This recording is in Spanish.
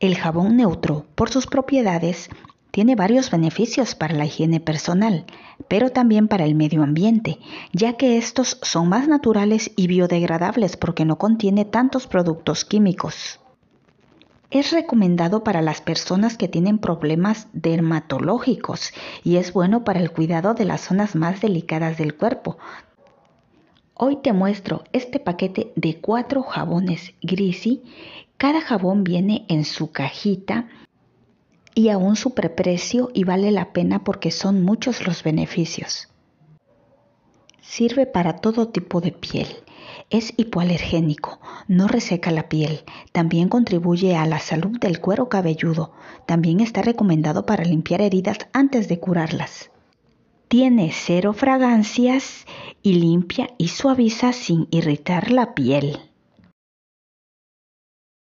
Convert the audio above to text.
El jabón neutro, por sus propiedades, tiene varios beneficios para la higiene personal, pero también para el medio ambiente, ya que estos son más naturales y biodegradables porque no contiene tantos productos químicos. Es recomendado para las personas que tienen problemas dermatológicos y es bueno para el cuidado de las zonas más delicadas del cuerpo. Hoy te muestro este paquete de cuatro jabones Grisi. Cada jabón viene en su cajita y a un superprecio y vale la pena porque son muchos los beneficios. Sirve para todo tipo de piel. Es hipoalergénico, no reseca la piel, también contribuye a la salud del cuero cabelludo, también está recomendado para limpiar heridas antes de curarlas. Tiene cero fragancias y limpia y suaviza sin irritar la piel.